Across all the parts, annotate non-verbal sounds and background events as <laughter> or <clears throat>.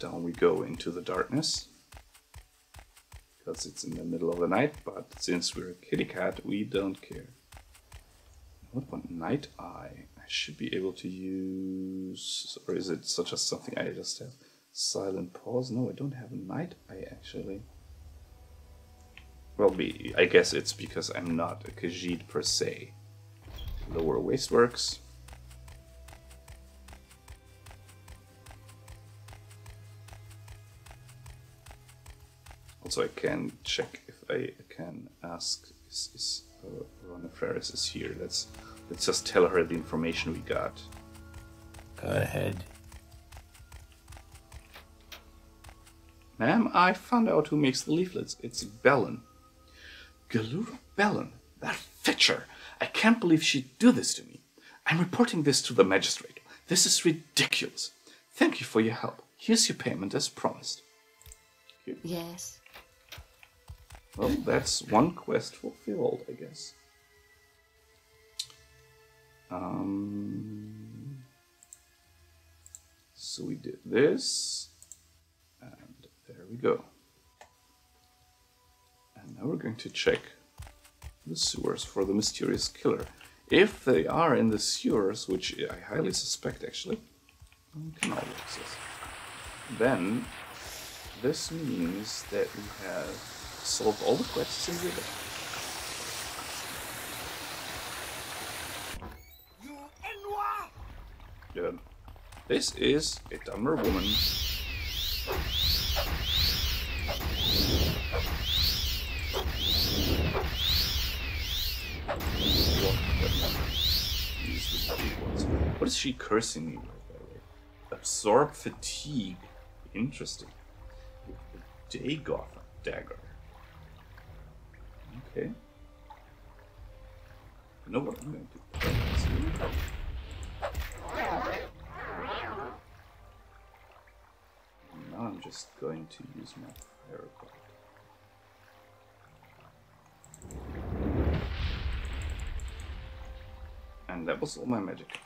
down we go into the darkness. Because it's in the middle of the night, but since we're a kitty cat, we don't care. What about Night Eye? I should be able to use... Or is it such as something I just have? Silent Pause? No, I don't have a Night Eye, actually. Well, be, I guess it's because I'm not a Khajiit per se. Lower Wasteworks. Also, I can check if I can ask is, is uh, Rona Ferris is here. Let's let's just tell her the information we got. Go ahead. Ma'am, I found out who makes the leaflets. It's Bellin. Galura Bellin, that fetcher. I can't believe she'd do this to me. I'm reporting this to the magistrate. This is ridiculous. Thank you for your help. Here's your payment as promised. Yes. Well, that's one quest fulfilled, I guess. Um, so we did this, and there we go. And now we're going to check the sewers for the mysterious killer. If they are in the sewers, which I highly suspect actually, can. Then this means that we have solved all the quests in the Yeah. This is a dumber woman. What is she cursing me with, by the way? Absorb fatigue. Interesting. Dagoth dagger. Okay. You know what I'm going to do? Now I'm just going to use my god. And that was all my magic.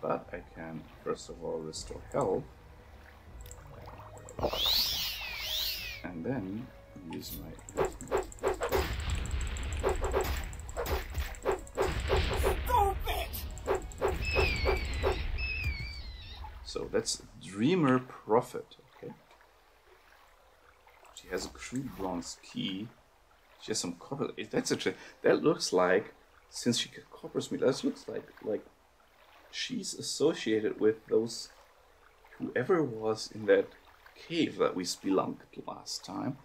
But I can first of all restore health. And then use my that's Dreamer Prophet, okay? She has a crude bronze key. She has some copper. Eh, that's actually that looks like since she got copper smith, that looks like like she's associated with those whoever was in that cave that we spelunked last time.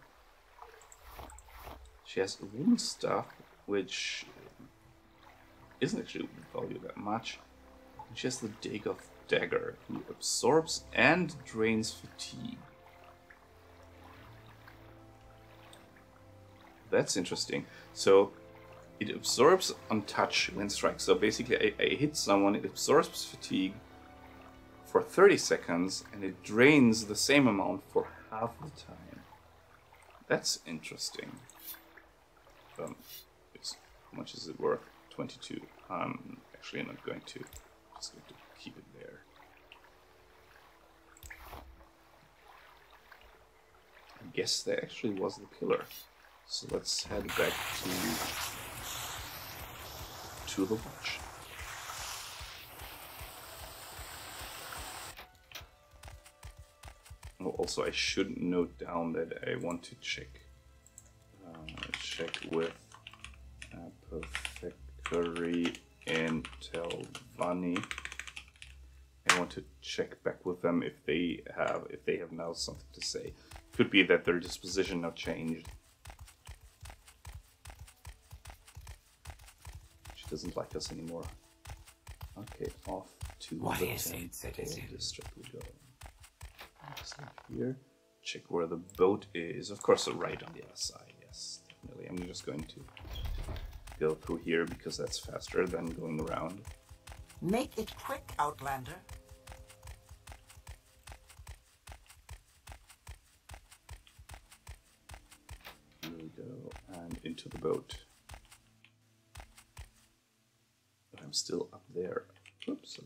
She has wooden stuff, which isn't actually value that much. And she has the Dagoth dagger, who absorbs and drains fatigue. That's interesting. So it absorbs on touch when strikes. So basically, I, I hit someone, it absorbs fatigue for 30 seconds, and it drains the same amount for half the time. That's interesting. Um, how much is it worth? 22. I'm actually not going to. Just going to keep it there. I guess that actually was the killer. So let's head back to to the watch. Oh, also, I should note down that I want to check uh, check with Apothecary in Telvanni. I want to check back with them if they have if they have now something to say. Could be that their disposition now changed. She doesn't like us anymore. Okay, off to What the is it, citizen? district we go. Here. Check where the boat is. Of course, right on the other side. Yes, definitely. I'm just going to go through here because that's faster than going around. Make it quick, Outlander. Here we go, and into the boat. But I'm still up there. Oops.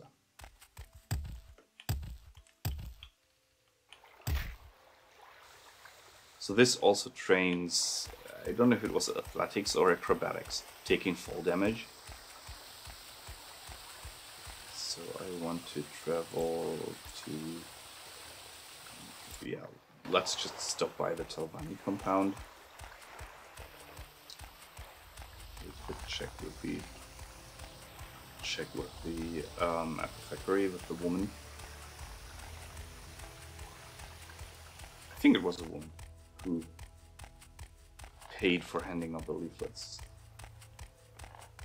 So this also trains I don't know if it was athletics or acrobatics, taking fall damage. So I want to travel to, yeah, let's just stop by the Telvanni compound. Check with the check with the um, apothecary with the woman. I think it was a woman who paid for handing out the leaflets.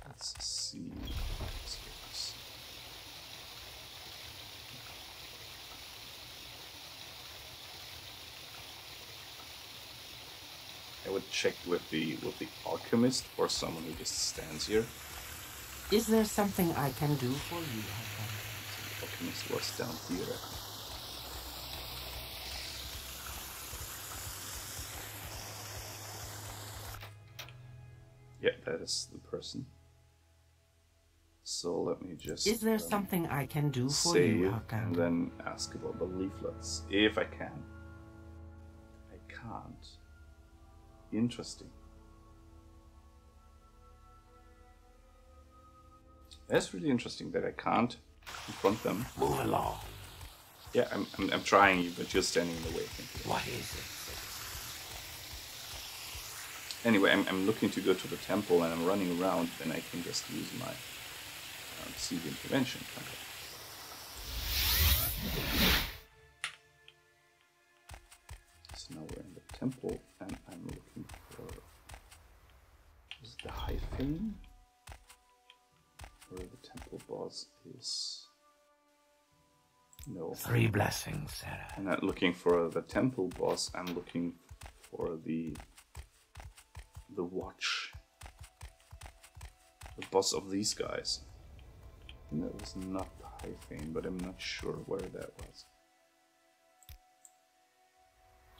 Let's see. I would check with the with the alchemist or someone who just stands here. Is there something I can do for you? The alchemist was down here. Yeah, that is the person. So let me just. Is there um, something I can do for save you, and Hakan? then ask about the leaflets if I can. I can't. Interesting. That's really interesting that I can't confront them. Move along. Yeah, I'm, I'm, I'm trying, but you're standing in the way. Thank you. What is it? Anyway, I'm, I'm looking to go to the temple and I'm running around, then I can just use my um, seed intervention. of. So now we're in the temple and I'm looking for. Is the Fame? Or the temple boss is. No. Three blessings, Sarah. I'm not looking for the temple boss, I'm looking for the the watch. The boss of these guys. And that was not the thing, but I'm not sure where that was.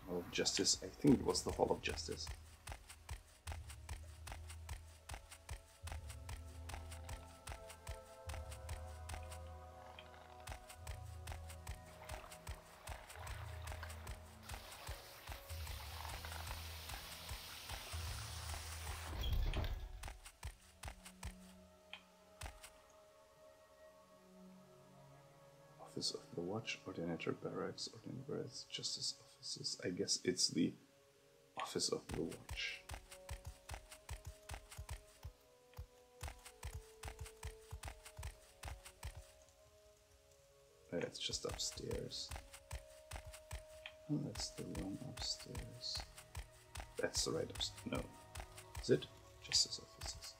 Hall of Justice, I think it was the Hall of Justice. Ordinator Barracks, Ordinator Barracks, Justice Offices. I guess it's the Office of the Watch. Uh, It's just upstairs. Oh, that's the one upstairs. That's the right upstairs. No. Is it? Justice Offices.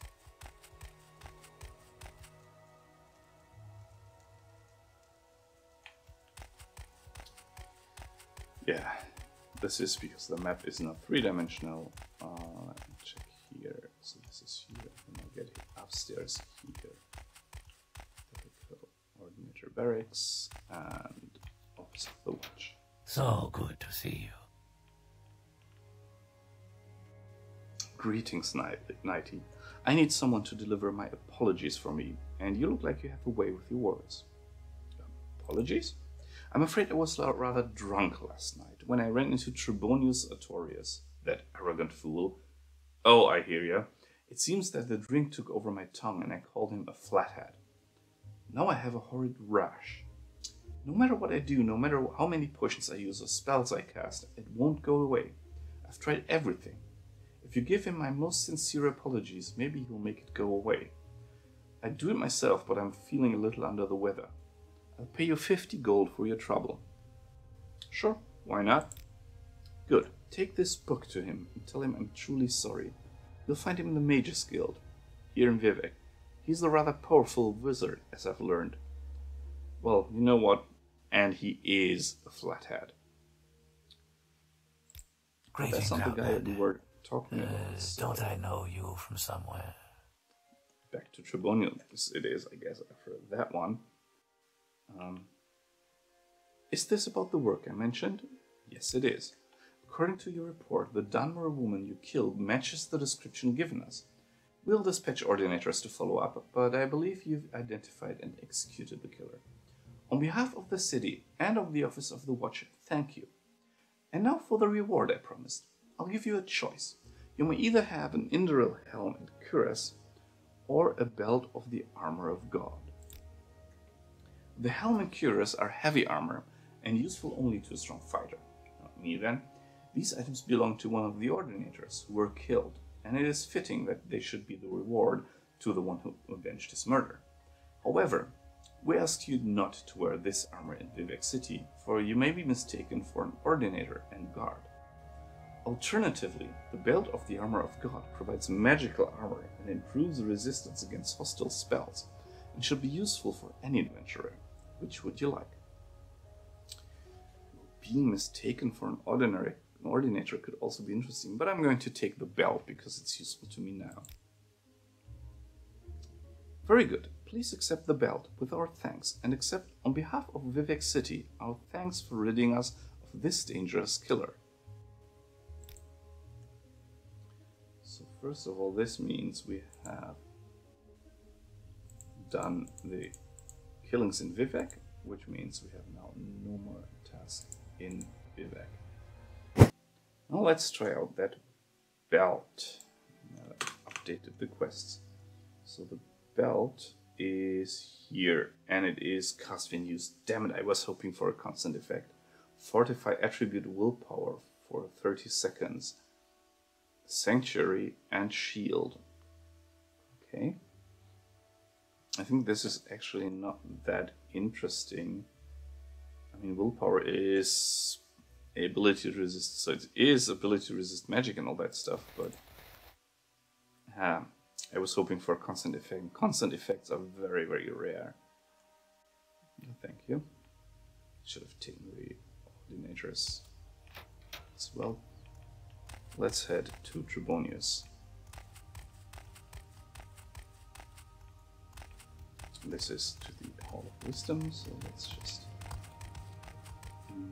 Yeah, this is because the map is not three-dimensional. Uh, check here. So this is here, and I'll get upstairs here. Ordinator barracks and office of the watch. So good to see you. Greetings, Knighty. I need someone to deliver my apologies for me, and you look like you have a way with your words. Apologies? I'm afraid I was rather drunk last night when I ran into Trebonius Artorius, that arrogant fool. Oh, I hear you. It seems that the drink took over my tongue and I called him a flathead. Now I have a horrid rash. No matter what I do, no matter how many potions I use or spells I cast, it won't go away. I've tried everything. If you give him my most sincere apologies, maybe he'll make it go away. I'd do it myself, but I'm feeling a little under the weather. I'll pay you 50 gold for your trouble. Sure, why not? Good. Take this book to him and tell him I'm truly sorry. You'll find him in the Mages Guild, here in Vivec. He's a rather powerful wizard, as I've learned. Well, you know what? And he is a flathead. Greetings, That's not the guy that we were talking Uh, about. so- don't I know you from somewhere? back to Trebonius it is, I guess, after that one. Um, is this about the work I mentioned? Yes, it is. According to your report, the Dunmer woman you killed matches the description given us. We'll dispatch ordinators to follow up, but I believe you've identified and executed the killer. On behalf of the city and of the Office of the Watch, thank you. And now for the reward I promised. I'll give you a choice. You may either have an Indoril helm and cuirass, or a belt of the armor of God. The helm and cuirass are heavy armor and useful only to a strong fighter. Not me then. These items belong to one of the Ordinators who were killed, and it is fitting that they should be the reward to the one who avenged his murder. However, we ask you not to wear this armor in Vivec City, for you may be mistaken for an Ordinator and guard. Alternatively, the belt of the armor of God provides magical armor and improves resistance against hostile spells, and should be useful for any adventurer. Which would you like? Being mistaken for an ordinary an ordinator could also be interesting, but I'm going to take the belt because it's useful to me now. Very good. Please accept the belt with our thanks and accept on behalf of Vivec City our thanks for ridding us of this dangerous killer. So first of all, this means we have done the killings in Vivec, which means we have now no more tasks in Vivec. Now let's try out that belt. Uh, updated the quests. So the belt is here, and it is cast when used. Damn it, I was hoping for a constant effect. Fortify attribute willpower for 30 seconds. Sanctuary and shield. Okay. I think this is actually not that interesting. I mean, willpower is ability to resist, so it is ability to resist magic and all that stuff, but uh, I was hoping for a constant effect. Constant effects are very, very rare. Thank you. Should have taken the ordinators as well. Let's head to Trebonius. This is to the Hall of Wisdom, so let's just mm,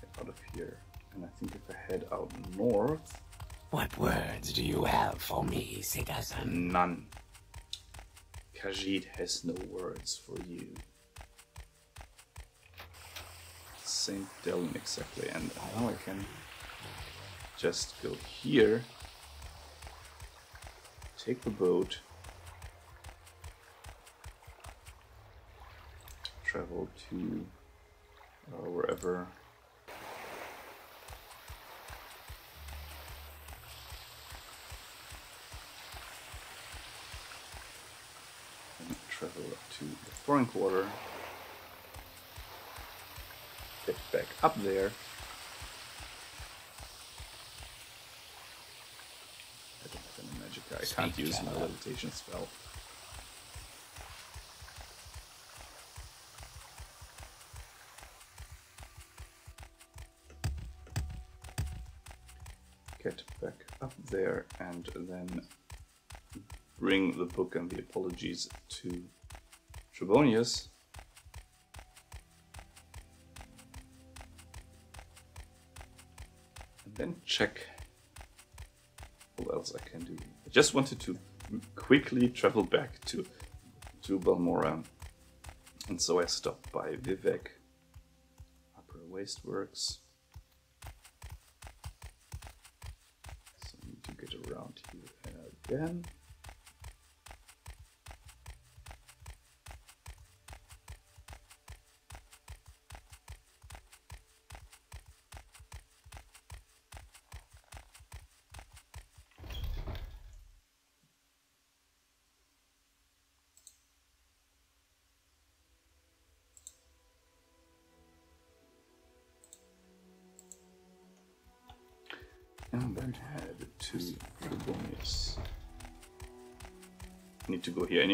get out of here. And I think if I head out north, What words do you have for me, citizen? none. Khajiit has no words for you. Saint Delyn exactly, and now I can just go here, take the boat, travel to uh, wherever. and travel up to the foreign quarter. Get back up there. I don't have any magic. I can't Speak, use my levitation spell. Get back up there and then bring the book and the apologies to Trebonius. And then check what else I can do. I just wanted to quickly travel back to to Balmora. And so I stopped by Vivec, Upper Wasteworks. So I need to here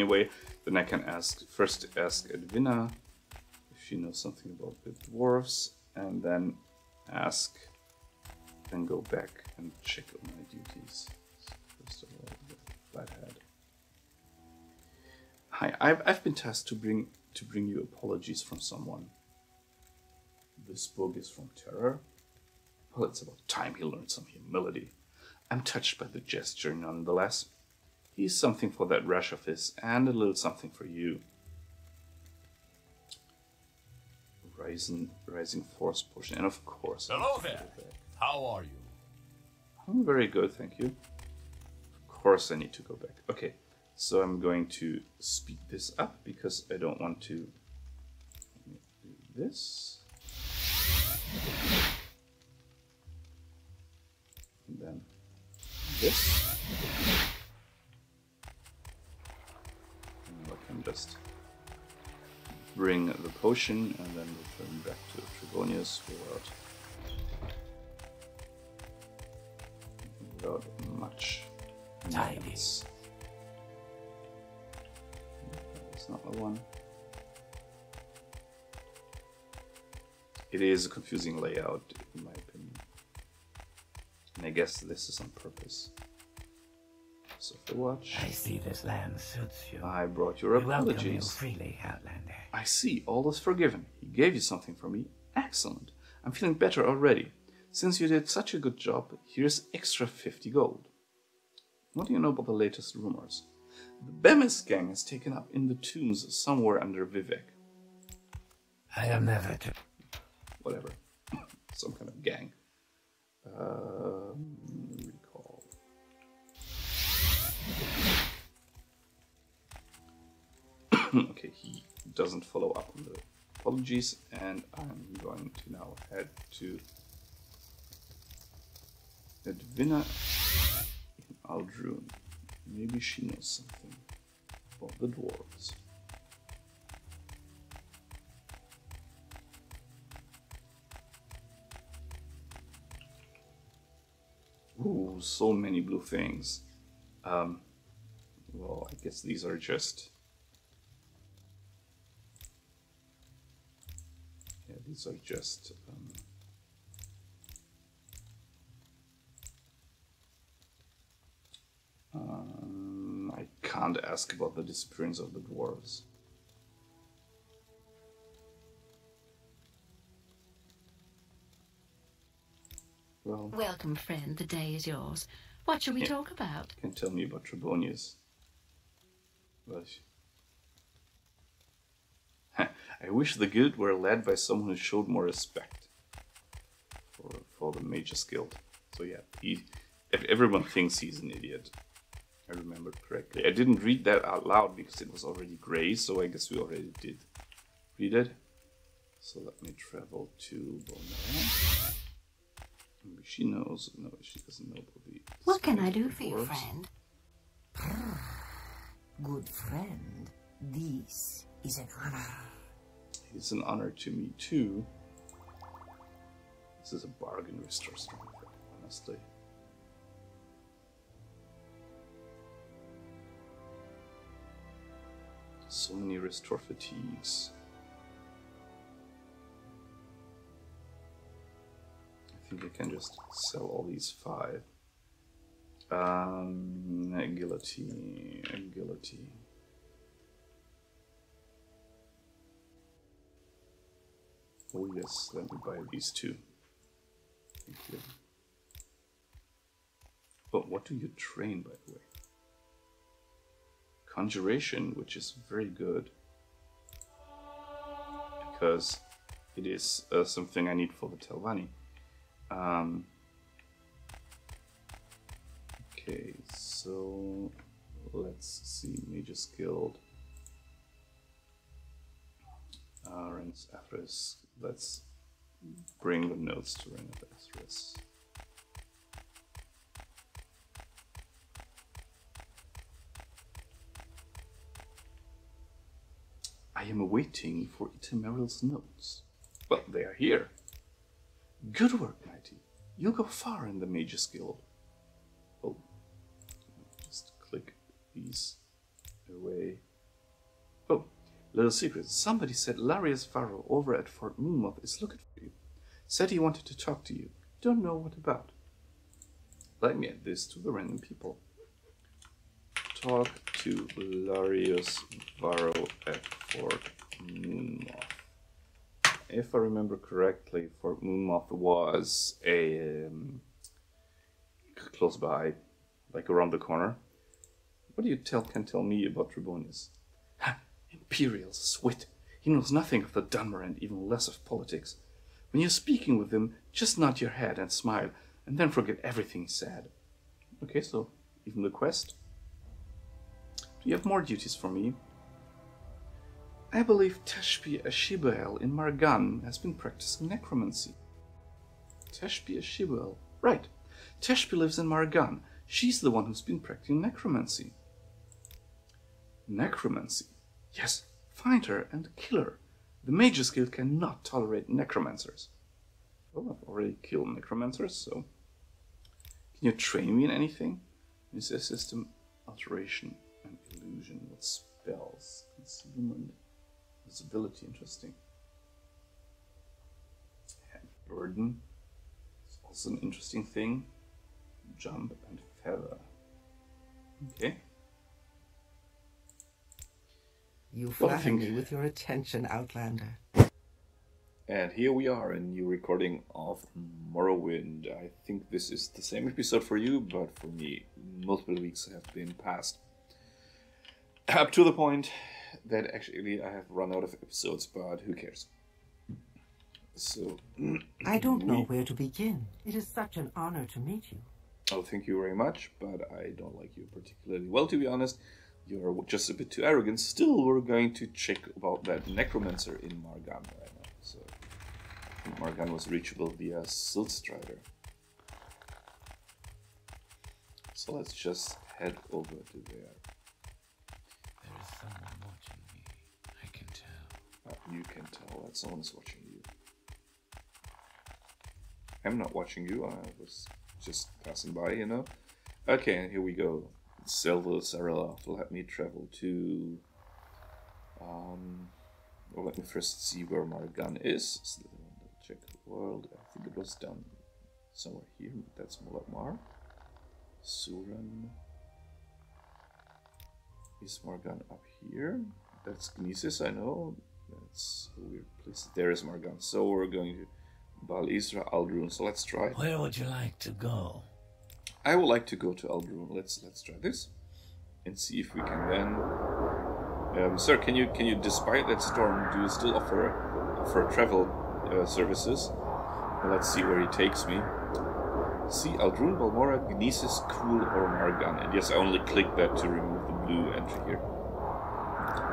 anyway. Then I can ask first ask Edwina if she knows something about the dwarves, and then ask, then go back and check on my duties. First of all, the flathead. Hi, I've, I've been tasked to bring to bring you apologies from someone. This book is from Terror. Well, it's about time he learned some humility. I'm touched by the gesture nonetheless. He's something for that rash of his, and a little something for you. Rising, rising force potion, and of course. Hello there. How are you? I'm very good, thank you. Of course, I need to go back. Okay, so I'm going to speed this up because I don't want to do this. And then this. Just bring the potion and then return back to Trebonius without without much annoyance. That's not the one. It is a confusing layout, in my opinion. And I guess this is on purpose. So for watch, I see this land suits you. I brought your We you apologies. freely, Outlander. I see, all is forgiven. He gave you something for me. Excellent. I'm feeling better already. Since you did such a good job, here's extra 50 gold. What do you know about the latest rumors? The Bemis gang is taken up in the tombs somewhere under Vivec. I am never to. Whatever. <laughs> Some kind of gang. Um, <clears throat> okay, he doesn't follow up on the apologies, and I'm going to now head to Edwina in Ald'Ruhn. Maybe she knows something about the dwarves. Ooh, so many blue things. Um, well, I guess these are just. Are just. Um, um, I can't ask about the disappearance of the dwarves. Well, Welcome, friend. The day is yours. What shall we Yeah. talk about? can tell me about Trebonius. Well, <laughs> <laughs> I wish the guild were led by someone who showed more respect for, for the Mages Guild. So yeah, he, everyone thinks he's an idiot. I remember correctly. I didn't read that out loud because it was already grey, so I guess we already did read it. So let me travel to Bonera. Maybe she knows. No, she doesn't know about the. What can I do for you, friend? Good friend, this is an honor. It's an honor to me too. This is a bargain restore strength, honestly. So many restore fatigues. I think I can just sell all these five. Um, agility, agility. Oh yes, let me buy these two. Thank you. But what do you train, by the way? Conjuration, which is very good. Because it is uh, something I need for the Telvanni. Um, okay, so let's see, Mage's Guild. Uh, Athrys. Let's bring the notes to Ren Athrys. I am waiting for Itermerel's notes. Well, they are here. Good work, Mighty. You'll go far in the Mage's Guild. Oh, just click these away. Little secret. Somebody said Larius Varro over at Fort Moonmoth is looking for you. Said he wanted to talk to you. Don't know what about. Let me add this to the random people. Talk to Larius Varro at Fort Moonmoth. If I remember correctly, Fort Moonmoth was a um, close by, like around the corner. What do you tell can tell me about Trebonius? Imperial Swit. He knows nothing of the Dunmer and even less of politics. When you're speaking with him, just nod your head and smile, and then forget everything he said. Okay, so even the quest. Do you have more duties for me? I believe Tashpi Ashibael in Maar Gan has been practicing necromancy. Tashpi Ashibael. Right. Tashpi lives in Maar Gan. She's the one who's been practicing necromancy. Necromancy? Yes, find her and kill her. The Mages Guild cannot tolerate necromancers. Well, I've already killed necromancers, so. Can you train me in anything? Is a system alteration and illusion? What spells? Concealment. Visibility, interesting. Hand burden. It's also an interesting thing. Jump and feather. Okay. You Well, flatter me with your attention, Outlander. And here we are, a new recording of Morrowind. I think this is the same episode for you, but for me, multiple weeks have been passed. Up to the point that actually I have run out of episodes, but who cares? So, I <clears throat> don't know where to begin. It is such an honor to meet you. Oh, thank you very much, but I don't like you particularly well, to be honest. You're just a bit too arrogant. Still, we're going to check about that necromancer in Maar Gan right now. So, Maar Gan was reachable via Siltstrider. So let's just head over to there. There is someone watching me. I can tell. Uh, you can tell that someone's watching you. I'm not watching you, I was just passing by, you know? Okay, here we go. Silver Sarala let me travel to. Um, well, let me first see where my gun is. So, check the world. I think it was down somewhere here. That's Mulatmar. Suran. Is Maar Gan up here? That's Gnisis, I know. That's a weird place. There is Maar Gan. So we're going to Bal Isra Ald'Ruhn. So let's try. Where would you like to go? I would like to go to Ald'Ruhn. Let's let's try this and see if we can then. Um, sir, can you can you, despite that storm, do you still offer offer travel uh, services? Well, let's see where he takes me. See Ald'Ruhn, Balmora, Gnisis, Khuul, or Maar Gan. And yes, I only click that to remove the blue entry here.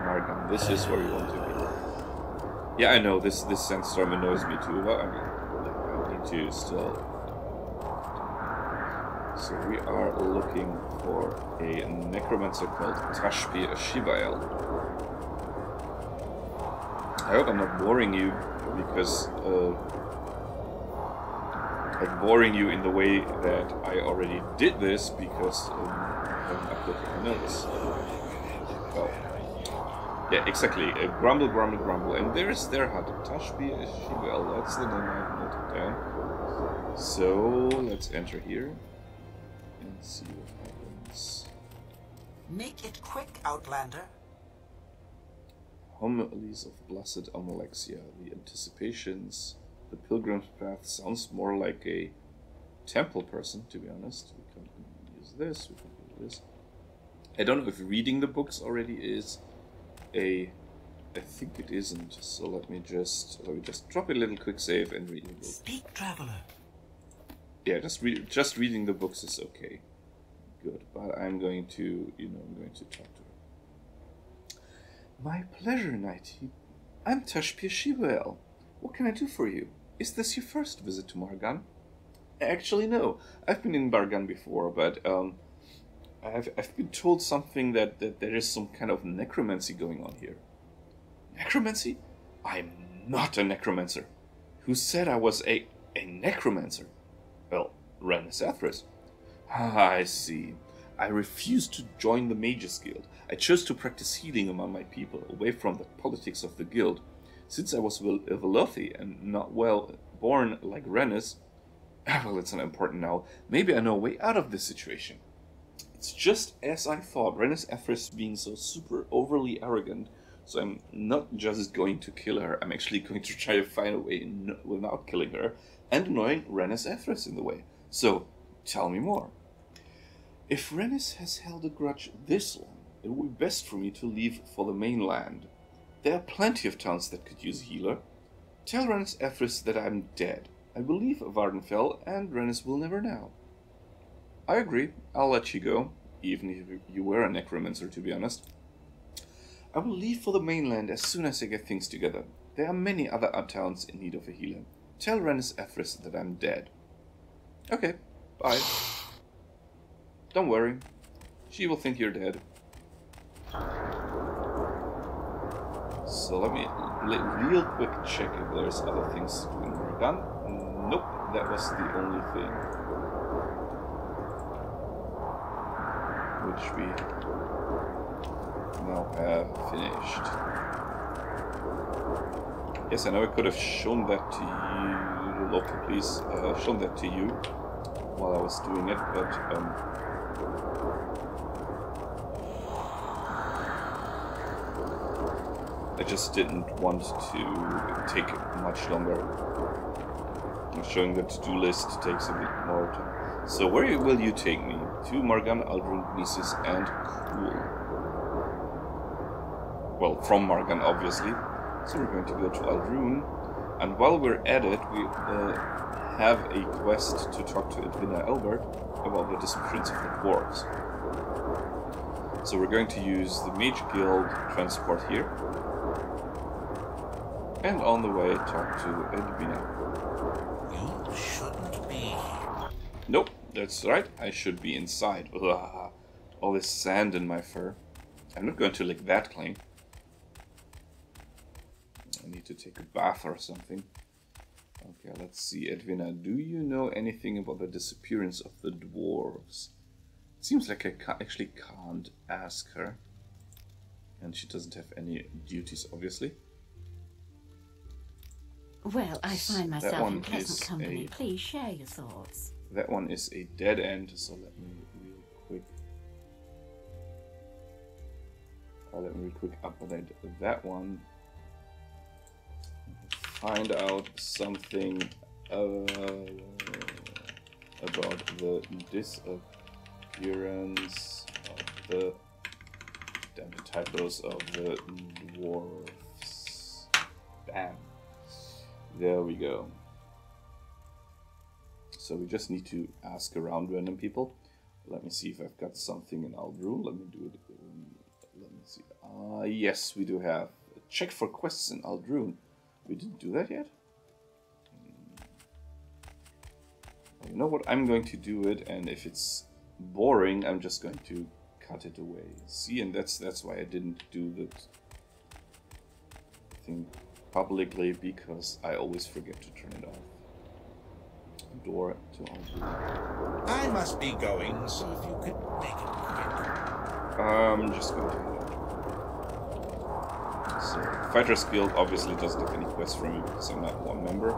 Maar Gan, this is where we want to be. Yeah, I know this this sandstorm annoys me too, but I mean, I need to still so we are looking for a necromancer called Tashpi Ashibael. I hope I'm not boring you because uh, I'm boring you in the way that I already did this because um, I haven't uploaded my notes. Well, yeah, exactly. Uh, grumble, grumble, grumble, and there's their hut. Tashpi Ashibael. That's the name I've noted down. So let's enter here see what happens. Make it quick, Outlander. Homilies of Blessed Almalexia, the Anticipations, the Pilgrim's Path sounds more like a temple person, to be honest. We can use this, we can do this. I don't know if reading the books already is a. I think it isn't. So let me just let me just drop a little quick save and read the book. Speak, traveler. Yeah, just read just reading the books is okay. Good, but I'm going to, you know, I'm going to talk to her. My pleasure, Knighty. I'm Tashpi Ashibael. What can I do for you? Is this your first visit to Maar Gan? Actually, no. I've been in Maar Gan before, but um, I've I've been told something that that there is some kind of necromancy going on here. Necromancy? I'm not a necromancer. Who said I was a a necromancer? Well, Athrys. Ah, I see. I refused to join the Mages Guild. I chose to practice healing among my people, away from the politics of the guild. Since I was Velothi and not well born like Ranys, <laughs> well, it's not important now. Maybe I know a way out of this situation. It's just as I thought. Ranys Athrys being so super overly arrogant, so I'm not just going to kill her. I'm actually <laughs> going to try to find a way without killing her and annoying Ranys Athrys in the way. So, tell me more. If Ranys has held a grudge this long, it would be best for me to leave for the mainland. There are plenty of towns that could use a healer. Tell Ranys Athrys that I'm dead. I will leave Vvardenfell, and Ranys will never know. I agree. I'll let you go, even if you were a necromancer, to be honest. I will leave for the mainland as soon as I get things together. There are many other towns in need of a healer. Tell Ranys Athrys that I'm dead. Okay, bye. Don't worry. She will think you're dead. So let me le- real quick check if there's other things to in Morgan. Nope, that was the only thing. Which we now have finished. Yes, I know I could have shown that to you, local police, uh, shown that to you while I was doing it, but um, I just didn't want to take much longer. Showing the to-do list takes a bit more time. So where will you take me? To Margan, Ald'Ruhn, Gnisis, and Khuul. Well, from Maar Gan, obviously. So we're going to go to Aldrun, and while we're at it, we uh, have a quest to talk to Edwina Elbert about the disappearance of the dwarves. So we're going to use the Mage Guild transport here. And on the way, talk to Edwina. You shouldn't be. Nope, that's right. I should be inside. Ugh, <laughs> all this sand in my fur. I'm not going to lick that clean. I need to take a bath or something. Okay, let's see. Edwina, do you know anything about the disappearance of the dwarves? It seems like I ca- actually can't ask her. And she doesn't have any duties, obviously. Well, I find That myself one in pleasant company. a- Please share your thoughts. That one is a dead end, so let me real quick. Uh, let me real quick update that one. Find out something uh, about the disappearance of the damn of the dwarfs. Bam. There we go. So we just need to ask around random people. Let me see if I've got something in Aldru. Let me do it. Let me see. Ah, yes, we do have. Check for quests in Ald'Ruhn. We didn't do that yet? Hmm. Well, you know what? I'm going to do it, and if it's boring, I'm just going to cut it away. See, and that's that's why I didn't do that thing publicly because I always forget to turn it off door to Aldru. I must be going, so if you could make it quick. I'm just going to. So, Fighters Guild obviously doesn't have any quests for me because I'm not one member.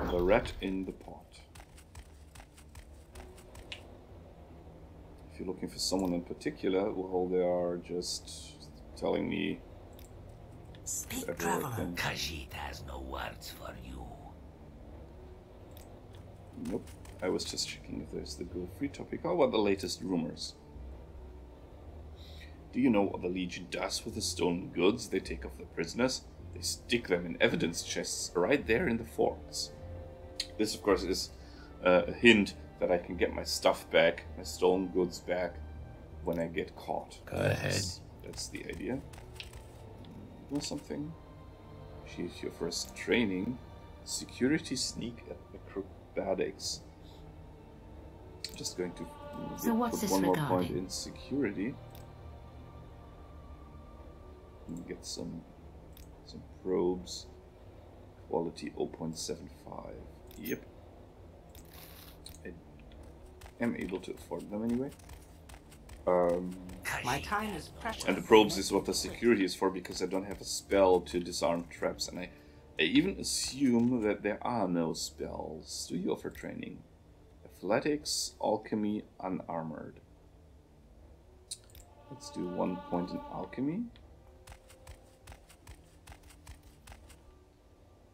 And the rat in the pot. If you're looking for someone in particular, well, they are just telling me Speak, whatever traveler. can. Khajiit has no words for you. Nope. I was just checking if there's the go free topic. How about the latest rumors? Do you know what the Legion does with the stolen goods they take off the prisoners? They stick them in evidence chests right there in the forts. This, of course, is uh, a hint that I can get my stuff back, my stolen goods back, when I get caught. Go ahead. That's, that's the idea. Do something. She's your first training. Security sneak acrobatics. Just going to So what's put this one more point in security. And get some some probes. Quality 0.75. Yep. I am able to afford them anyway. Um, My time is precious. and the probes is what the security is for because I don't have a spell to disarm traps, and I, I even assume that there are no spells. Do you offer training? Athletics, alchemy, unarmored. Let's do one point in alchemy.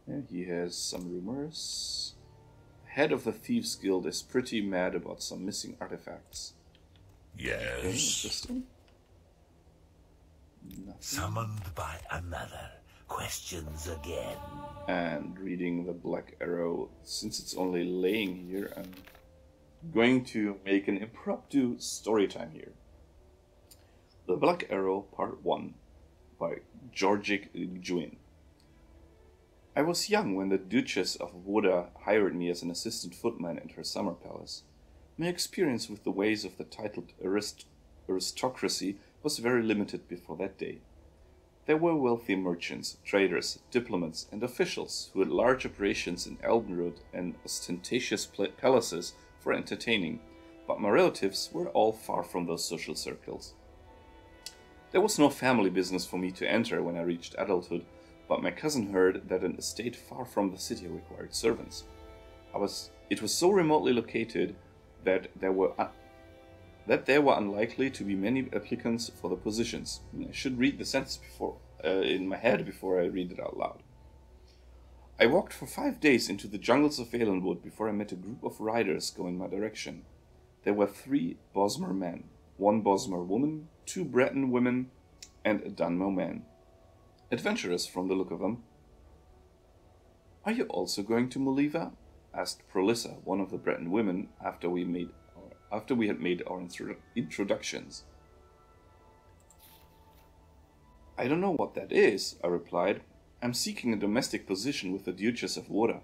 Yeah, he has some rumors. Head of the Thieves Guild is pretty mad about some missing artifacts. Okay, Yes. interesting. Nothing. Summoned by another. Questions again. and reading the Black Arrow, since it's only laying here, I'm going to make an impromptu story time here. The Black Arrow, Part 1 by Georgic Juin. I was young when the Duchess of Woda hired me as an assistant footman in her summer palace. My experience with the ways of the titled arist- aristocracy was very limited before that day. There were wealthy merchants, traders, diplomats, and officials who had large operations in Elden Root and ostentatious palaces for entertaining, but my relatives were all far from those social circles. There was no family business for me to enter when I reached adulthood, but my cousin heard that an estate far from the city required servants. I was, it was so remotely located that there were that there were unlikely to be many applicants for the positions. I should read the sentence before uh, in my head before I read it out loud. I walked for five days into the jungles of Valenwood before I met a group of riders going my direction. There were three Bosmer men, one Bosmer woman, two Breton women, and a Dunmer man. Adventurers from the look of them. Are you also going to Moliva? asked Prolyssa, one of the Breton women, after we made our, after we had made our intro- introductions. I don't know what that is, I replied. I'm seeking a domestic position with the Duchess of Woda.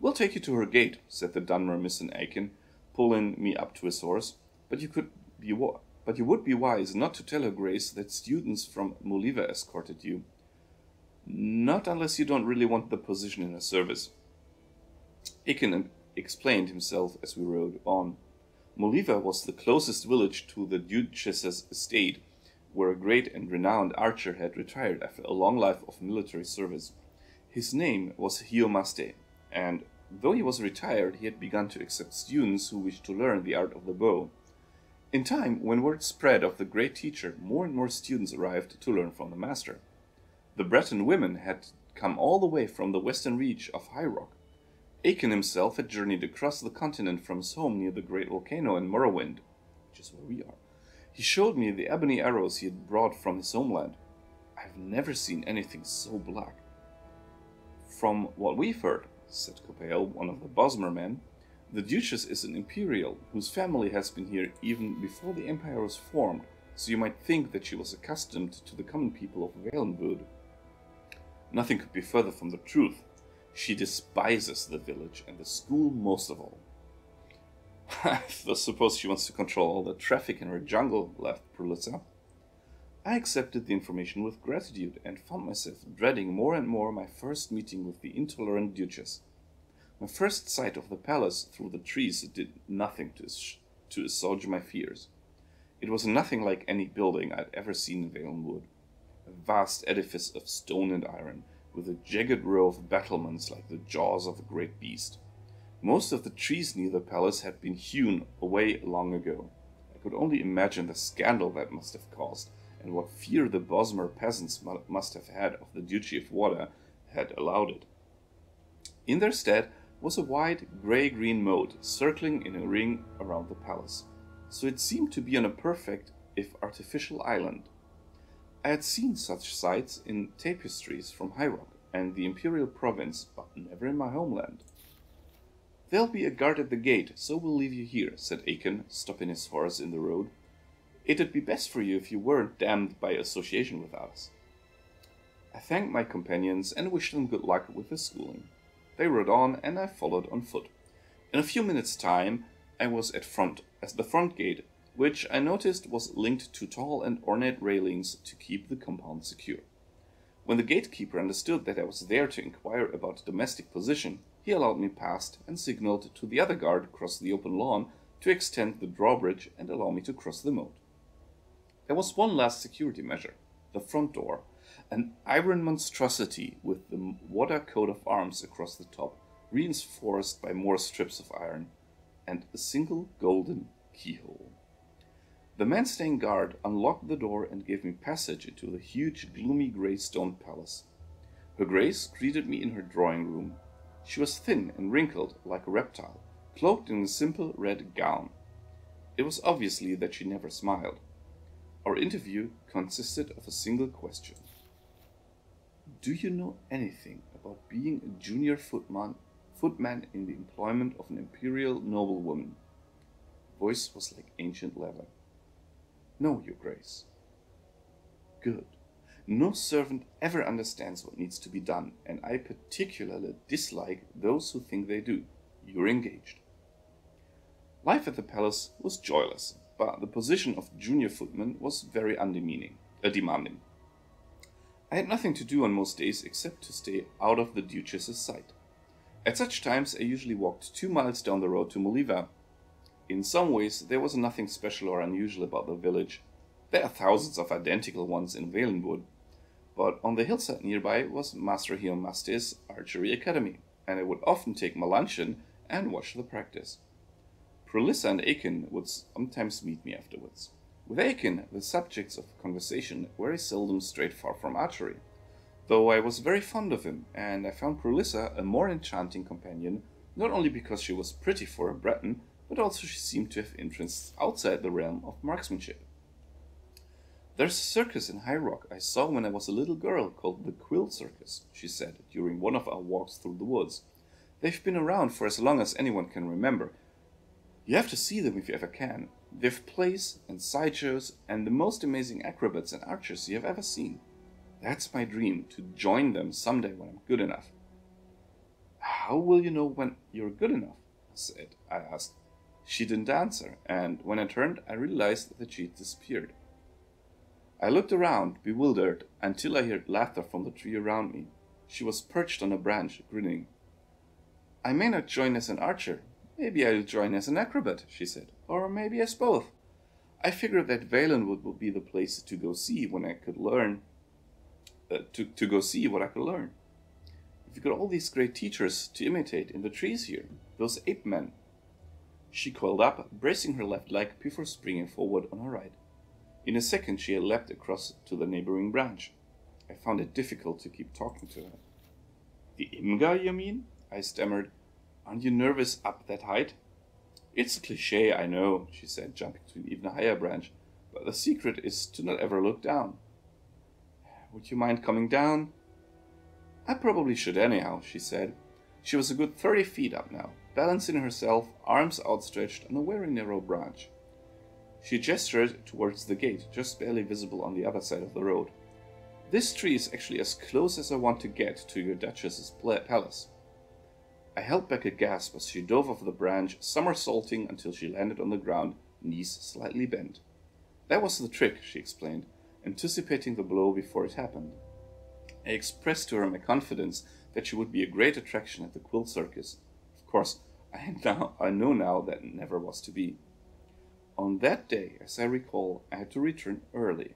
We'll take you to her gate, said the Dunmer Miss Aiken, pulling me up to his horse. But you could be wa- but you would be wise not to tell her grace that students from Moliva escorted you. Not unless you don't really want the position in her service. Aiken explained himself as we rode on. Moliva was the closest village to the Duchess's estate, where a great and renowned archer had retired after a long life of military service. His name was Hiomaste, and though he was retired, he had begun to accept students who wished to learn the art of the bow. In time, when word spread of the great teacher, more and more students arrived to learn from the master. The Breton women had come all the way from the western reach of High Rock. Aiken himself had journeyed across the continent from his home near the great volcano in Morrowind, which is where we are. He showed me the ebony arrows he had brought from his homeland. I have never seen anything so black. From what we've heard, said Copael, one of the Bosmer men, the Duchess is an imperial whose family has been here even before the empire was formed, so you might think that she was accustomed to the common people of Valenwood. Nothing could be further from the truth. She despises the village and the school most of all. <laughs> I suppose she wants to control all the traffic in her jungle, laughed Prolyssa. I accepted the information with gratitude and found myself dreading more and more my first meeting with the intolerant Duchess. My first sight of the palace through the trees did nothing to, to assuage my fears. It was nothing like any building I'd ever seen in Valenwood. A vast edifice of stone and iron, with a jagged row of battlements like the jaws of a great beast. Most of the trees near the palace had been hewn away long ago. I could only imagine the scandal that must have caused, and what fear the Bosmer peasants must have had of the Duchy of Woda had allowed it. In their stead was a wide grey green moat circling in a ring around the palace, so it seemed to be on a perfect, if artificial, island. I had seen such sights in tapestries from High Rock and the Imperial Province, but never in my homeland. There'll be a guard at the gate, so we'll leave you here, said Aiken, stopping his horse in the road. It'd be best for you if you weren't damned by association with us. I thanked my companions and wished them good luck with their schooling. They rode on, and I followed on foot. In a few minutes' time, I was at front at the front gate, which I noticed was linked to tall and ornate railings to keep the compound secure. When the gatekeeper understood that I was there to inquire about a domestic position, he allowed me past and signaled to the other guard across the open lawn to extend the drawbridge and allow me to cross the moat. There was one last security measure the front door, an iron monstrosity with the Woda coat of arms across the top, reinforced by more strips of iron, and a single golden keyhole. The man staying guard unlocked the door and gave me passage into the huge, gloomy grey stone palace. Her Grace greeted me in her drawing room. She was thin and wrinkled like a reptile, cloaked in a simple red gown. It was obviously that she never smiled. Our interview consisted of a single question Do you know anything about being a junior footman, footman in the employment of an imperial noblewoman? Voice was like ancient leather. No, Your Grace. Good. No servant ever understands what needs to be done, and I particularly dislike those who think they do. You're engaged. Life at the palace was joyless, but the position of junior footman was very undemeaning, uh, demanding. I had nothing to do on most days except to stay out of the Duchess's sight. At such times, I usually walked two miles down the road to Moliva. In some ways, there was nothing special or unusual about the village. There are thousands of identical ones in Valenwood, but on the hillside nearby was Master Hiomaste's archery academy, and I would often take my luncheon and watch the practice. Prolyssa and Aiken would sometimes meet me afterwards. With Aiken, the subjects of conversation very seldom strayed far from archery, though I was very fond of him, and I found Prolyssa a more enchanting companion, not only because she was pretty for a Breton, but also she seemed to have interests outside the realm of marksmanship. There's a circus in High Rock I saw when I was a little girl called the Quill Circus, she said during one of our walks through the woods. They've been around for as long as anyone can remember. You have to see them if you ever can. They've plays and sideshows and the most amazing acrobats and archers you have ever seen. That's my dream, to join them someday when I'm good enough. How will you know when you're good enough? I said, I asked. She didn't answer, and when I turned, I realized that she had disappeared. I looked around, bewildered, until I heard laughter from the tree around me. She was perched on a branch, grinning. I may not join as an archer. Maybe I'll join as an acrobat, she said, or maybe as both. I figured that Valenwood would be the place to go see when I could learn, uh, to, to go see what I could learn. We've got all these great teachers to imitate in the trees here, those ape men. She coiled up, bracing her left leg before springing forward on her right. In a second, she had leapt across to the neighboring branch. I found it difficult to keep talking to her. The Imga, you mean? I stammered. Aren't you nervous up that height? It's a cliche, I know, she said, jumping to an even higher branch, but the secret is to not ever look down. Would you mind coming down? I probably should anyhow, she said. She was a good thirty feet up now, balancing herself, arms outstretched on a very narrow branch. She gestured towards the gate, just barely visible on the other side of the road. This tree is actually as close as I want to get to your Duchess's palace. I held back a gasp as she dove off the branch, somersaulting until she landed on the ground, knees slightly bent. That was the trick, she explained, anticipating the blow before it happened. I expressed to her my confidence that she would be a great attraction at the quill circus. Of course, I, now, I know now that never was to be. On that day, as I recall, I had to return early.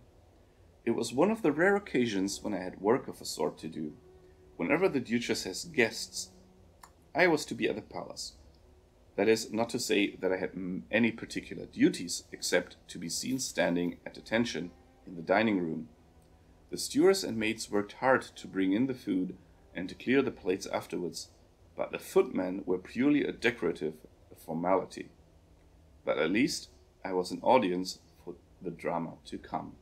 It was one of the rare occasions when I had work of a sort to do. Whenever the Duchess has guests, I was to be at the palace. That is not to say that I had any particular duties except to be seen standing at attention in the dining room. The stewards and maids worked hard to bring in the food and to clear the plates afterwards, but the footmen were purely a decorative formality. But at least I was an audience for the drama to come.